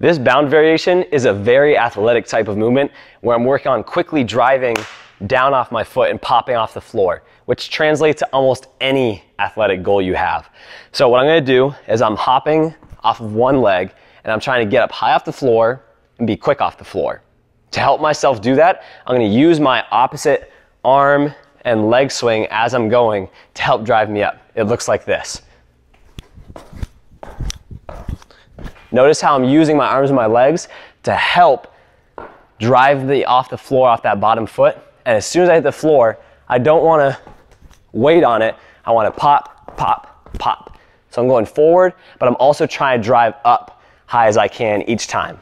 This bound variation is a very athletic type of movement where I'm working on quickly driving down off my foot and popping off the floor, which translates to almost any athletic goal you have. So what I'm gonna do is I'm hopping off of one leg and I'm trying to get up high off the floor and be quick off the floor. To help myself do that, I'm gonna use my opposite arm and leg swing as I'm going to help drive me up. It looks like this. Notice how I'm using my arms and my legs to help drive the off the floor off that bottom foot. And as soon as I hit the floor, I don't want to wait on it. I want to pop, pop, pop. So I'm going forward, but I'm also trying to drive up high as I can each time.